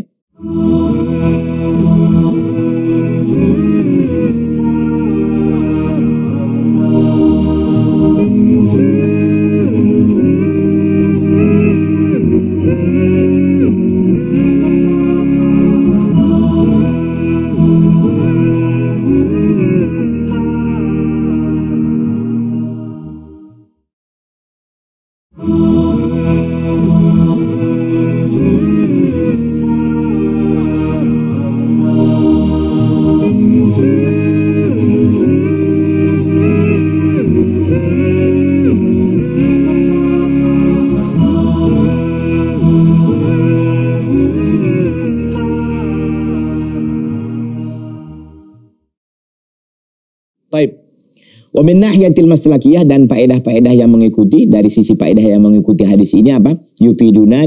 nahiyatil maslakiyah dan faedah-faedah yang mengikuti dari sisi faedah yang mengikuti hadis ini apa? Yufiduna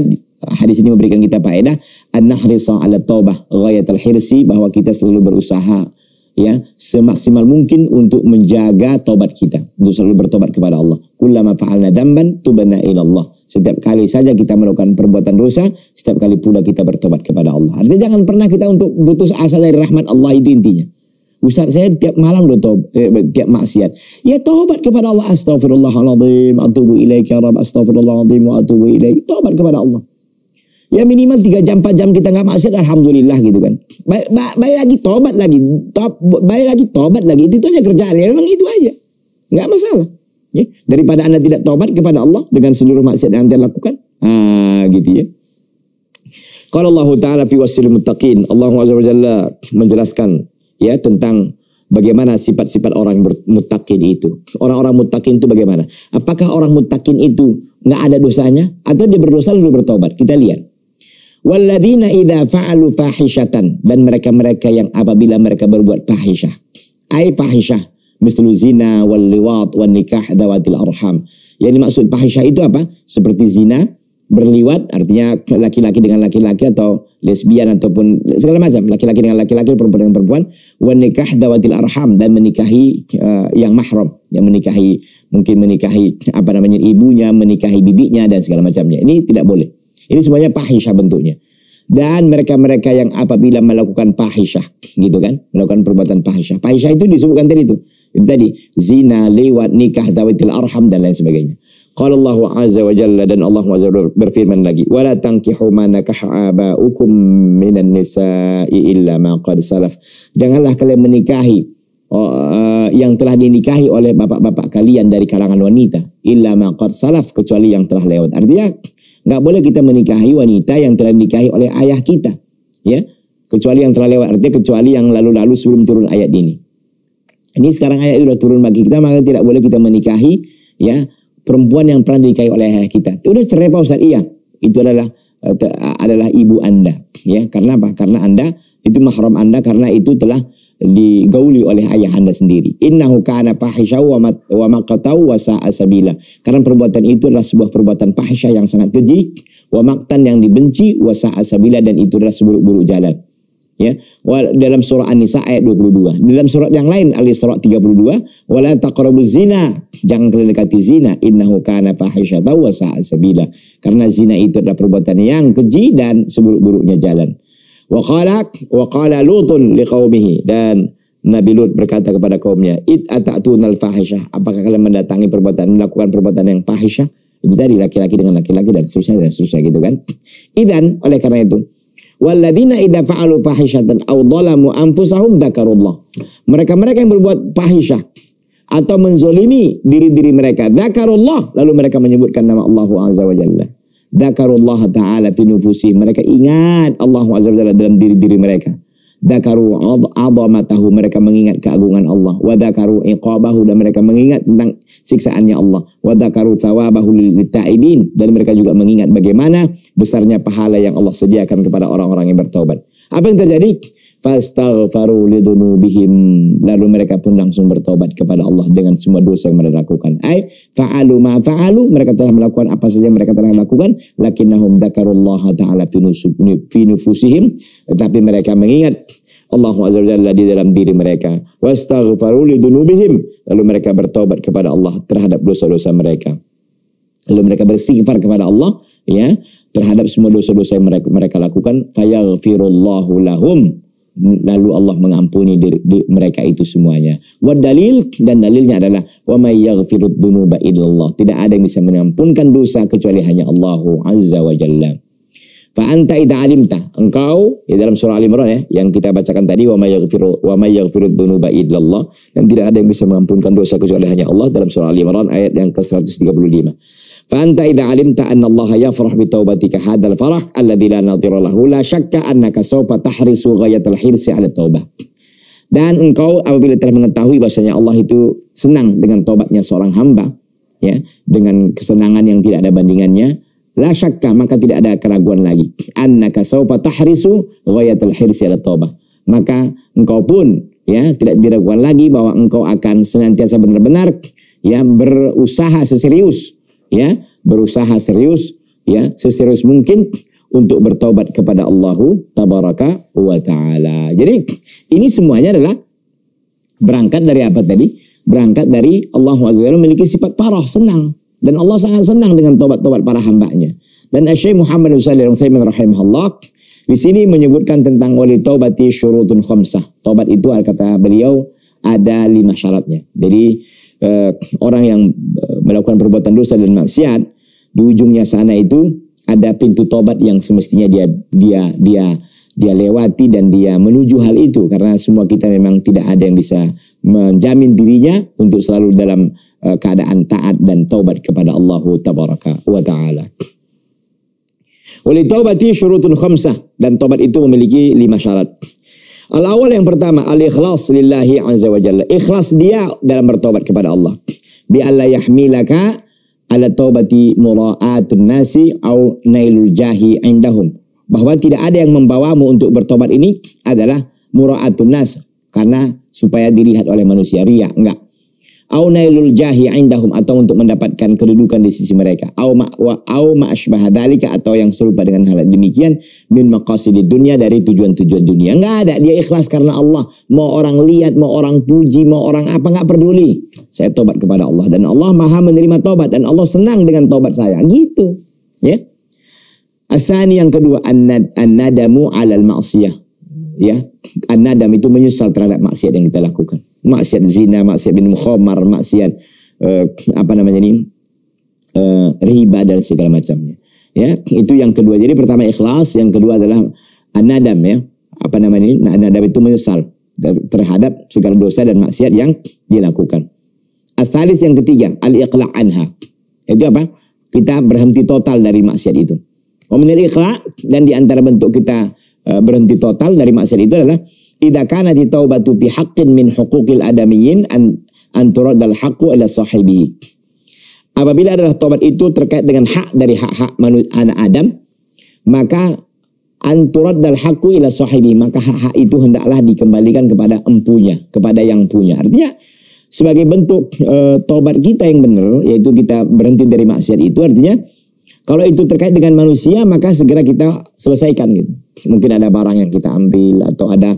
hadis ini memberikan kita faedah an-nahrisa ala taubah ghayatul hirsi bahwa kita selalu berusaha ya semaksimal mungkin untuk menjaga tobat kita untuk selalu bertobat kepada Allah. Kullama fa'alna damban tubana ila Allah. Setiap kali saja kita melakukan perbuatan dosa, setiap kali pula kita bertobat kepada Allah. Artinya jangan pernah kita untuk putus asa dari rahmat Allah itu intinya. Ustaz saya tiap malam loh tob, eh, tiap maksiat. Ya tobat kepada Allah. Astagfirullahaladzim. Atubu ya Rabb. Astagfirullahaladzim wa atubu ilaik. Tobat kepada Allah. Ya minimal 3 jam 4 jam kita nggak maksiat alhamdulillah gitu kan. Balik, balik lagi tobat lagi, top, balik lagi tobat lagi. Itu, itu aja kerjaannya. Memang itu aja. Nggak masalah. Ya, daripada Anda tidak tobat kepada Allah dengan seluruh maksiat yang Anda lakukan. Ah, gitu ya. Kalau Allah Ta'ala fi wasil muttaqin. Allah Azza wa Jalla menjelaskan ya tentang bagaimana sifat-sifat orang muttaqin itu. Orang-orang muttaqin itu bagaimana? Apakah orang muttaqin itu nggak ada dosanya atau dia berdosa lalu bertobat? Kita lihat. Walladzina idza fa'alu fahishatan dan mereka-mereka yang apabila mereka berbuat fahisyah. Ai fahisyah mislu zina wal liwat wan nikah dawatil arham. Yang dimaksud fahisyah itu apa? Seperti zina, berliwat artinya laki-laki dengan laki-laki atau lesbian ataupun segala macam laki-laki dengan laki-laki perempuan dengan perempuan wan nikah dawatil arham dan menikahi uh, yang mahram yang menikahi mungkin menikahi apa namanya ibunya menikahi bibinya dan segala macamnya ini tidak boleh ini semuanya pahisyah bentuknya. Dan mereka-mereka yang apabila melakukan pahisyah, gitu kan, melakukan perbuatan pahisyah. Pahisyah itu disebutkan tadi itu. Itu tadi, zina, lewat, nikah, tawatil arham, dan lain sebagainya. Qala Allah Azza wa Jalla dan Allah Azza wa berfirman lagi, "Wala tankihu ma nakaha aba'ukum minan nisa'i illa ma qad salaf." Janganlah kalian menikahi oh, uh, yang telah dinikahi oleh bapak-bapak kalian dari kalangan wanita, illa ma qad salaf kecuali yang telah lewat. Artinya Nggak boleh kita menikahi wanita yang telah dinikahi oleh ayah kita. Ya, kecuali yang telah lewat. Artinya kecuali yang lalu-lalu sebelum turun ayat ini. Ini sekarang ayat sudah turun bagi kita, maka tidak boleh kita menikahi ya perempuan yang pernah dinikahi oleh ayah kita. Udah cerai Pak Ustaz. Iya, itu adalah eh, adalah ibu Anda. Ya, karena apa? Karena Anda itu mahram Anda karena itu telah digauli oleh ayah anda sendiri. Innahu kana fahisha wa maqtau wa sa'a sabila. Karena perbuatan itu adalah sebuah perbuatan fahisha yang sangat keji, wa maqtan yang dibenci, wa sa'a sabila dan itu adalah seburuk-buruk jalan. Ya, dalam surah An-Nisa ayat 22. Dalam surat yang lain Al-Isra 32, wala taqrabuz zina. Jangan kalian dekati zina, innahu kana fahishatan wa sa'a sabila. Karena zina itu adalah perbuatan yang keji dan seburuk-buruknya jalan. Wa qala wa qala Lutun liqaumihi dan Nabi Lut berkata kepada kaumnya, "It atatunal fahisyah." Apakah kalian mendatangi perbuatan melakukan perbuatan yang fahisyah? Itu tadi laki-laki dengan laki-laki dan seterusnya dan seterusnya gitu kan. Idan oleh karena itu Walladzina idza fa'alu fahisyatan aw dhalamu anfusahum dzakarullah. Mereka-mereka yang berbuat fahisyah atau menzolimi diri-diri mereka, dzakarullah lalu mereka menyebutkan nama Allah Azza wa Jalla. Dakarullah Ta'ala fi nufusi. Mereka ingat Allah Azza wa dalam diri-diri mereka. Dakaru adamatahu. Mereka mengingat keagungan Allah. Wa dakaru iqabahu. Dan mereka mengingat tentang siksaannya Allah. Wa dakaru thawabahu litta'ibin. Dan mereka juga mengingat bagaimana besarnya pahala yang Allah sediakan kepada orang-orang yang bertobat. Apa yang terjadi? Fastaghfaru lidunubihim. Lalu mereka pun langsung bertobat kepada Allah dengan semua dosa yang mereka lakukan. Ai fa'alu ma fa'alu. Mereka telah melakukan apa saja yang mereka telah lakukan. Lakinnahum dzakarullaha ta'ala fi nufusihim. Tetapi mereka mengingat Allah Azza wa di dalam diri mereka. Wastaghfaru lidunubihim. Lalu mereka bertobat kepada Allah terhadap dosa-dosa mereka. Lalu mereka beristighfar kepada Allah ya terhadap semua dosa-dosa yang mereka, mereka lakukan. Fayaghfirullahu lahum lalu Allah mengampuni diri, di, mereka itu semuanya. Wa dalil dan dalilnya adalah wa may yaghfirud illallah. Tidak ada yang bisa mengampunkan dosa kecuali hanya Allah Azza wa Jalla. Fa anta idza alimta engkau ya dalam surah Al Imran ya yang kita bacakan tadi wa may yaghfiru wa may yaghfirud dzunuba illallah dan tidak ada yang bisa mengampunkan dosa kecuali hanya Allah dalam surah Al Imran ayat yang ke-135. Fa anta idza alimta anna Allah yafrah bi taubatika hadzal farah alladzi la nadhira lahu la syakka annaka sawfa tahrisu ghayatal hirsi. Dan engkau apabila telah mengetahui bahasanya Allah itu senang dengan tobatnya seorang hamba, ya, dengan kesenangan yang tidak ada bandingannya, la syakka maka tidak ada keraguan lagi. Annaka sawfa tahrisu ghayatal hirsi ala taubah. Maka engkau pun ya tidak diragukan lagi bahwa engkau akan senantiasa benar-benar ya berusaha seserius ya berusaha serius ya seserius mungkin untuk bertobat kepada Allahu tabaraka wa taala. Jadi ini semuanya adalah berangkat dari apa tadi? Berangkat dari Allah Azza memiliki sifat parah, senang dan Allah sangat senang dengan tobat-tobat para hambanya. Dan Syekh Muhammad bin Shalih rahimahullah di sini menyebutkan tentang wali taubati syurutun khamsah. Tobat itu kata beliau ada lima syaratnya. Jadi eh, orang yang eh, melakukan perbuatan dosa dan maksiat di ujungnya sana itu ada pintu tobat yang semestinya dia dia dia dia lewati dan dia menuju hal itu karena semua kita memang tidak ada yang bisa menjamin dirinya untuk selalu dalam uh, keadaan taat dan taubat kepada Allah tabaraka wa taala. Wali taubati syurutun khamsah dan taubat itu memiliki lima syarat. Al awal yang pertama al ikhlas lillahi azza wa jalla. Ikhlas dia dalam bertobat kepada Allah. Bi alla yahmilaka ala taubati mura'atun nasi au nailul jahi indahum. Bahwa tidak ada yang membawamu untuk bertobat ini adalah mura'atun nas karena supaya dilihat oleh manusia ria enggak au nailul jahi indahum atau untuk mendapatkan kedudukan di sisi mereka. Au ma wa au ma atau yang serupa dengan hal demikian min maqasidid dunia dari tujuan-tujuan dunia. Enggak ada dia ikhlas karena Allah. Mau orang lihat mau orang puji mau orang apa enggak peduli. Saya tobat kepada Allah dan Allah Maha menerima tobat dan Allah senang dengan tobat saya. Gitu ya. Asani yang kedua an-nadamu alal ma'siyah ya an-nadam itu menyesal terhadap maksiat yang kita lakukan maksiat zina, maksiat minum khamar, maksiat uh, apa namanya ini uh, riba dan segala macamnya. Ya, itu yang kedua. Jadi pertama ikhlas, yang kedua adalah anadam ya. Apa namanya ini? Anadam itu menyesal terhadap segala dosa dan maksiat yang dilakukan. Asalis yang ketiga, al-iqla' anha. Itu apa? Kita berhenti total dari maksiat itu. Waminal iqla' dan di antara bentuk kita berhenti total dari maksiat itu adalah idza kanat taubatu bi haqqin min huquqil adamiyyin an an turadal haqqu ila sahibihi. Apabila adalah taubat itu terkait dengan hak dari hak-hak anak Adam, maka anturat dal haqqu ila sahibi maka hak-hak itu hendaklah dikembalikan kepada empunya kepada yang punya artinya sebagai bentuk e, tobat kita yang benar yaitu kita berhenti dari maksiat itu artinya kalau itu terkait dengan manusia maka segera kita selesaikan gitu mungkin ada barang yang kita ambil atau ada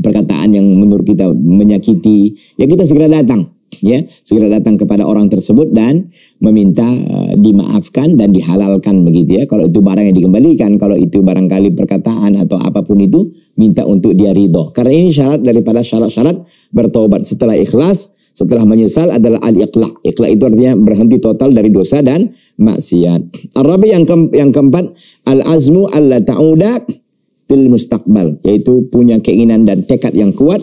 perkataan yang menurut kita menyakiti, ya kita segera datang, ya segera datang kepada orang tersebut dan meminta uh, dimaafkan dan dihalalkan begitu ya. Kalau itu barang yang dikembalikan, kalau itu barangkali perkataan atau apa pun itu minta untuk dia ridho. Karena ini syarat daripada syarat-syarat bertobat setelah ikhlas, setelah menyesal adalah al-iqla. Iqla itu artinya berhenti total dari dosa dan maksiat. Arabi yang ke yang keempat al-azmu alla ta'uda fil mustaqbal yaitu punya keinginan dan tekad yang kuat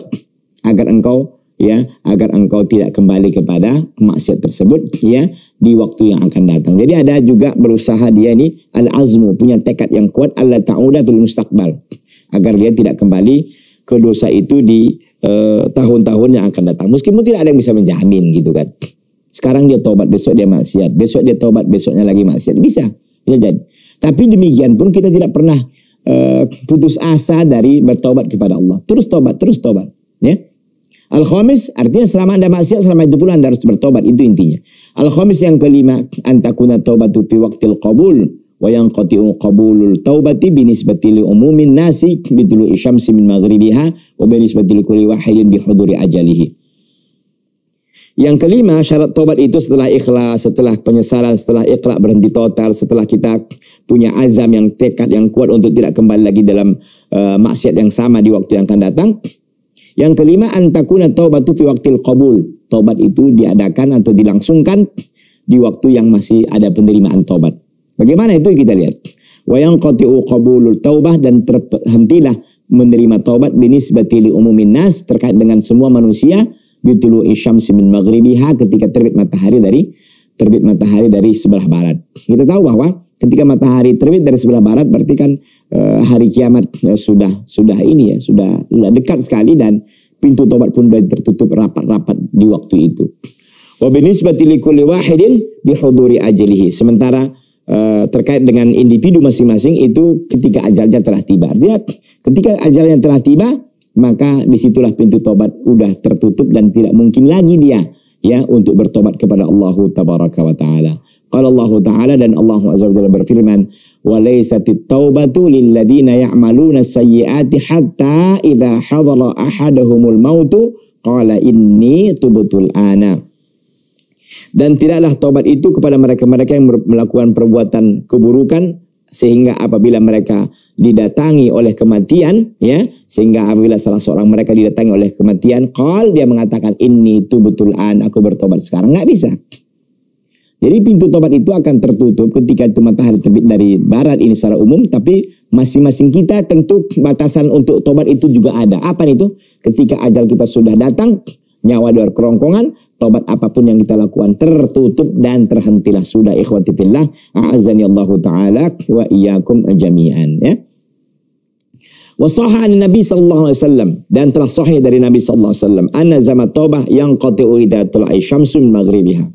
agar engkau ya agar engkau tidak kembali kepada maksiat tersebut ya di waktu yang akan datang. Jadi ada juga berusaha dia ini al azmu punya tekad yang kuat Allah ta'ala fil mustaqbal agar dia tidak kembali ke dosa itu di tahun-tahun yang akan datang. Meskipun tidak ada yang bisa menjamin gitu kan. Sekarang dia tobat, besok dia maksiat, besok dia tobat, besoknya lagi maksiat. Bisa, ya jadi. Tapi demikian pun kita tidak pernah uh, putus asa dari bertobat kepada Allah. Terus tobat, terus tobat. Ya. Al-Khamis artinya selama anda maksiat selama itu pula anda harus bertobat itu intinya. Al-Khamis yang kelima antakuna taubatu fi waqtil qabul wa yanqati'u qabulul taubati binisbati li umumin nasi bidulu isyamsi min maghribiha wa binisbati li kulli wahidin bihuduri ajalihi. Yang kelima, syarat tobat itu setelah ikhlas, setelah penyesalan, setelah ikhlas berhenti total, setelah kita punya azam yang tekad yang kuat untuk tidak kembali lagi dalam uh, maksiat yang sama di waktu yang akan datang. Yang kelima, antakuna taubatu fi waktil qabul. Tobat itu diadakan atau dilangsungkan di waktu yang masih ada penerimaan tobat. Bagaimana itu kita lihat. Wa yang qati'u qabulul taubah dan terhentilah menerima tobat binisbati li umumin nas terkait dengan semua manusia bitulu isyamsi min maghribiha ketika terbit matahari dari terbit matahari dari sebelah barat. Kita tahu bahwa ketika matahari terbit dari sebelah barat berarti kan e, hari kiamat e, sudah sudah ini ya, sudah, sudah dekat sekali dan pintu tobat pun sudah tertutup rapat-rapat di waktu itu. Wa binisbati likulli wahidin bihuduri ajalihi. Sementara e, terkait dengan individu masing-masing itu ketika ajalnya telah tiba. Artinya ketika ajalnya telah tiba maka di situlah pintu tobat udah tertutup dan tidak mungkin lagi dia ya untuk bertobat kepada Allah tabaraka wa taala. Qala Allah taala dan Allah azza wa jalla berfirman, "Wa laysatit taubatu lil ladzina ya'maluna sayyiati hatta idza hadara ahaduhumul mautu qala inni tubtul ana." Dan tidaklah tobat itu kepada mereka-mereka yang melakukan perbuatan keburukan sehingga apabila mereka didatangi oleh kematian ya sehingga apabila salah seorang mereka didatangi oleh kematian qal dia mengatakan ini itu betul an aku bertobat sekarang nggak bisa Jadi pintu tobat itu akan tertutup ketika itu matahari terbit dari barat ini secara umum, tapi masing-masing kita tentu batasan untuk tobat itu juga ada. Apa itu? Ketika ajal kita sudah datang, nyawa di kerongkongan, tobat apa pun yang kita lakukan tertutup dan terhentilah sudah ikhwati fillah. A'azani Allah taala wa iyyakum jami'an ya. Wasaha Nabi sallallahu alaihi wasallam dan telah sahih dari Nabi sallallahu alaihi wasallam anna zaman taubah yang qati'u idza tula'i min maghribiha.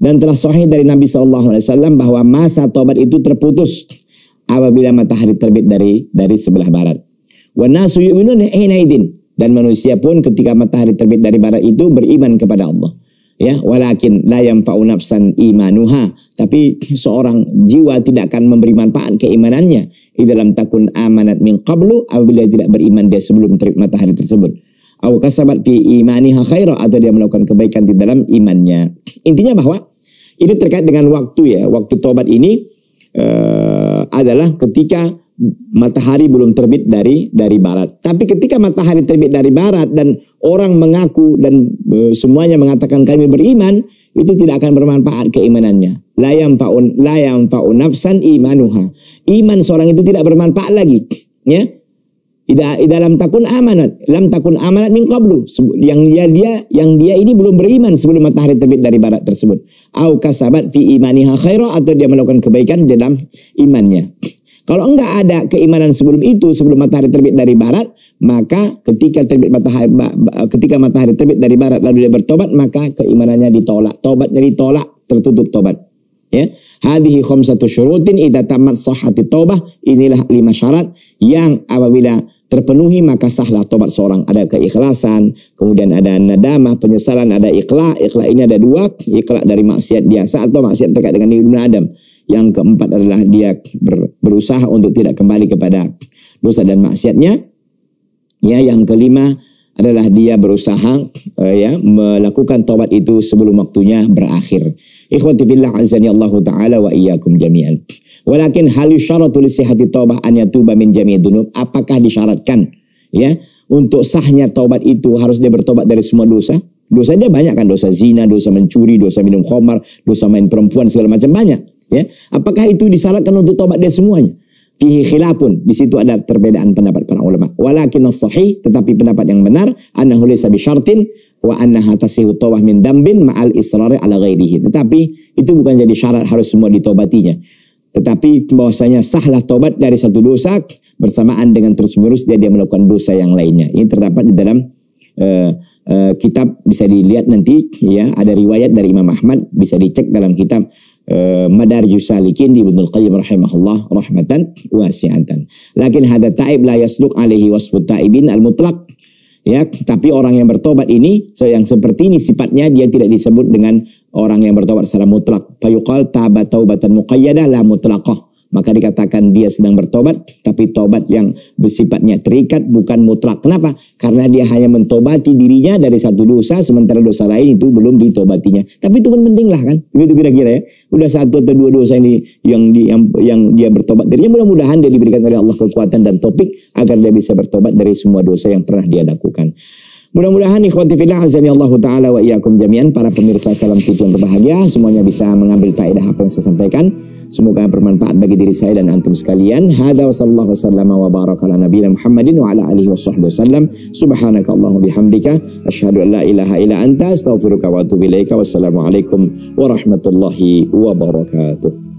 Dan telah sahih dari Nabi sallallahu alaihi wasallam bahwa masa taubat itu terputus apabila matahari terbit dari dari sebelah barat. Wa nasu yu'minuna dan manusia pun ketika matahari terbit dari barat itu beriman kepada Allah. Ya walakin la yanfa'u nafsan imanuha. Tapi seorang jiwa tidak akan memberi manfaat keimanannya. Di dalam takun amanat min qablu apabila tidak beriman dia sebelum terbit matahari tersebut. Aw kasabat fi imaniha khaira atau dia melakukan kebaikan di dalam imannya. Intinya bahwa ini terkait dengan waktu ya. Waktu tobat ini uh, adalah ketika matahari belum terbit dari dari barat. Tapi ketika matahari terbit dari barat dan orang mengaku dan uh, semuanya mengatakan kami beriman, itu tidak akan bermanfaat keimanannya. La yanfa'un la yanfa'un nafsan imanuha. Iman seorang itu tidak bermanfaat lagi, ya. Ida, dalam takun amanat, lam takun amanat min qablu. Yang dia dia yang dia ini belum beriman sebelum matahari terbit dari barat tersebut. Au kasabat fi imaniha khaira atau dia melakukan kebaikan dalam imannya. Kalau enggak ada keimanan sebelum itu, sebelum matahari terbit dari barat, maka ketika terbit matahari ketika matahari terbit dari barat lalu dia bertobat, maka keimanannya ditolak. Tobatnya ditolak, tertutup tobat. Ya. Hadhihi khamsatu syurutin idza tamat sahhati taubah. Inilah lima syarat yang apabila terpenuhi maka sahlah tobat seorang. Ada keikhlasan, kemudian ada nadamah, penyesalan, ada ikhlas. Ikhlas ini ada dua, ikhlas dari maksiat biasa atau maksiat terkait dengan Ibnu Adam. Yang keempat adalah dia ber, berusaha untuk tidak kembali kepada dosa dan maksiatnya. Ya, yang kelima adalah dia berusaha uh, ya melakukan tobat itu sebelum waktunya berakhir. Ikhwati billah azani Allah taala wa iyyakum jami'an. Walakin hal syaratu li sihhati taubah an yatuba min jami'i dunub? Apakah disyaratkan ya untuk sahnya taubat itu harus dia bertobat dari semua dosa? Dosanya banyak kan, dosa zina, dosa mencuri, dosa minum khamar, dosa main perempuan segala macam banyak. Ya, apakah itu disyaratkan untuk tobat dia semuanya? Fihi khilafun. Di situ ada perbedaan pendapat para ulama. Walakin sahih tetapi pendapat yang benar annahu laysa bi syartin wa annaha tasihu tawbah min dambin ma'al israri ala ghairihi. Tetapi itu bukan jadi syarat harus semua ditobatinya. Tetapi bahwasanya sahlah tobat dari satu dosa bersamaan dengan terus-menerus dia dia melakukan dosa yang lainnya. Ini terdapat di dalam uh, uh, kitab bisa dilihat nanti ya ada riwayat dari Imam Ahmad bisa dicek dalam kitab Madarijus Salikin di Ibnu Qayyim rahimahullah rahmatan wasi'atan. Lakin hada taib la yasluk alaihi wasfut taibin al-mutlaq. Ya, tapi orang yang bertobat ini yang seperti ini sifatnya dia tidak disebut dengan orang yang bertobat secara mutlak. Fayuqal tabat taubatan muqayyadah la mutlaqah maka dikatakan dia sedang bertobat tapi tobat yang bersifatnya terikat bukan mutlak. Kenapa? Karena dia hanya mentobati dirinya dari satu dosa sementara dosa lain itu belum ditobatinya. Tapi itu pun penting lah kan. Begitu kira-kira ya. Udah satu atau dua dosa ini yang di, yang, yang dia bertobat dirinya mudah-mudahan dia diberikan oleh Allah kekuatan dan topik agar dia bisa bertobat dari semua dosa yang pernah dia lakukan. Mudah-mudahan ikhwati fillah azani Allah taala wa iyyakum jami'an para pemirsa salam TV yang berbahagia semuanya bisa mengambil faedah apa yang saya sampaikan. Semoga bermanfaat bagi diri saya dan antum sekalian. Hadza wa sallallahu wasallam wa baraka ala nabiyina Muhammadin wa ala alihi washabbihi wasallam. Subhanaka Allahumma bihamdika asyhadu an la ilaha illa anta astaghfiruka wa atubu ilaika. Wassalamu alaikum warahmatullahi wabarakatuh.